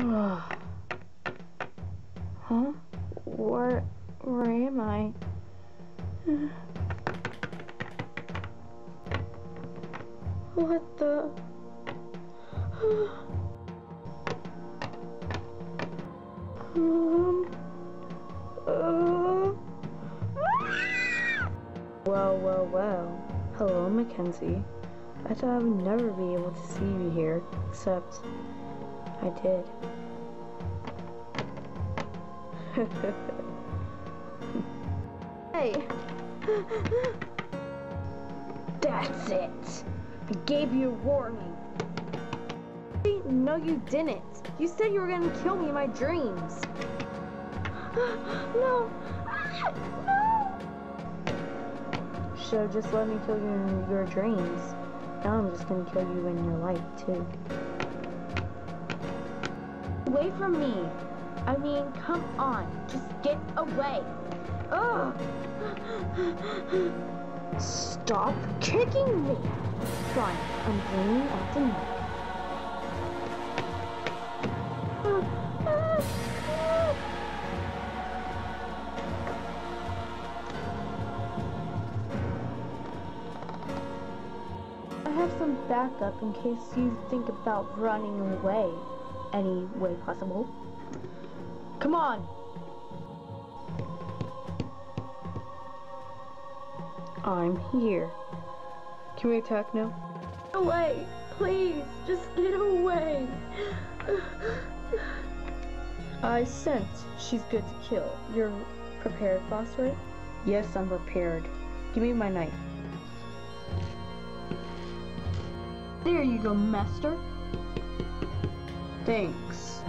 Huh? Where, where am I? What the? um, uh. Well, well, well. Hello, Mikenzee. I thought I would never be able to see you here, except I did. hey! That's it! I gave you a warning. No, you didn't. You said you were gonna kill me in my dreams. no! Ah, no! Should've just let me kill you in your dreams. Now I'm just gonna kill you in your life, too. Away from me! I mean, come on. Just get away. Ugh! Stop kicking me! Fine, I'm bringing out the knife. I have some backup in case you think about running away any way possible. Come on! I'm here. Can we attack now? Away! Please! Just get away! I sense she's good to kill. You're prepared, boss, right? Yes, I'm prepared. Give me my knife. There you go, master. Thanks.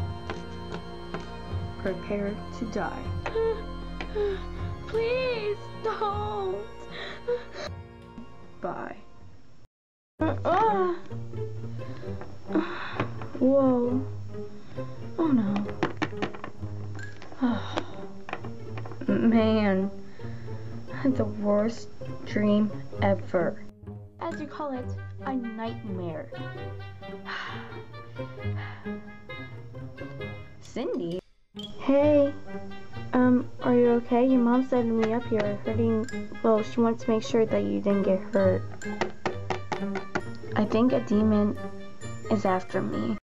Prepare to die. Please don't. Bye. Uh, whoa. Oh no. Oh. Man, the worst dream ever. As you call it, a nightmare. Cindy? Hey, um, are you okay? Your mom sent me up here hurting. Well, she wants to make sure that you didn't get hurt. I think a demon is after me.